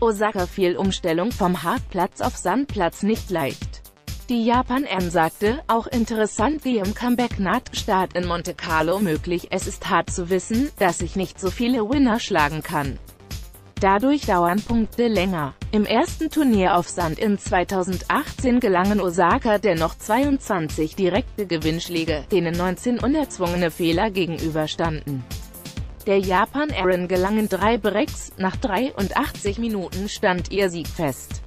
Osaka fiel Umstellung vom Hartplatz auf Sandplatz nicht leicht. Die Japan-M sagte, auch interessant wie im Comeback naht Start in Monte Carlo möglich, es ist hart zu wissen, dass ich nicht so viele Winner schlagen kann. Dadurch dauern Punkte länger. Im ersten Turnier auf Sand in 2018 gelangen Osaka dennoch 22 direkte Gewinnschläge, denen 19 unerzwungene Fehler gegenüberstanden. Der Japan Aaron gelangen drei Breaks, nach 83 Minuten stand ihr Sieg fest.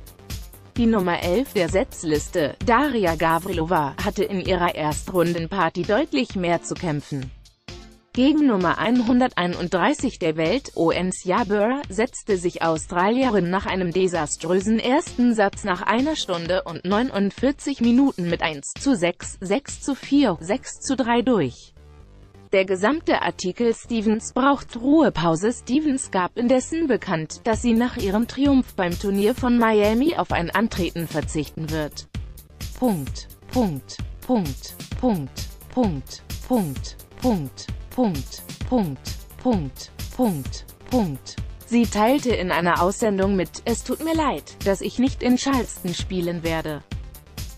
Die Nummer 11 der Setzliste, Daria Gavrilova, hatte in ihrer Erstrundenpartie deutlich mehr zu kämpfen. Gegen Nummer 131 der Welt, Ons Jabeur, setzte sich Australierin nach einem desaströsen ersten Satz nach einer Stunde und 49 Minuten mit 1 zu 6, 6 zu 4, 6 zu 3 durch. Der gesamte Artikel Stevens braucht Ruhepause Stevens gab indessen bekannt, dass sie nach ihrem Triumph beim Turnier von Miami auf ein Antreten verzichten wird. Punkt. Punkt. Punkt. Punkt. Punkt. Punkt. Punkt. Punkt, Punkt, Punkt, Punkt, Punkt. Sie teilte in einer Aussendung mit, es tut mir leid, dass ich nicht in Charleston spielen werde.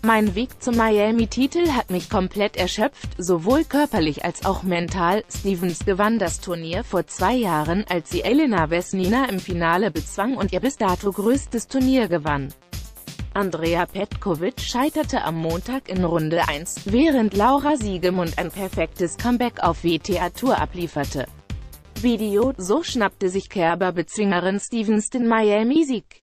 Mein Weg zum Miami-Titel hat mich komplett erschöpft, sowohl körperlich als auch mental. Stevens gewann das Turnier vor zwei Jahren, als sie Elena Vesnina im Finale bezwang und ihr bis dato größtes Turnier gewann. Andrea Petkovic scheiterte am Montag in Runde 1, während Laura Siegemund ein perfektes Comeback auf WTA Tour ablieferte. Video, so schnappte sich Kerber-Bezwingerin Stevens den Miami-Sieg.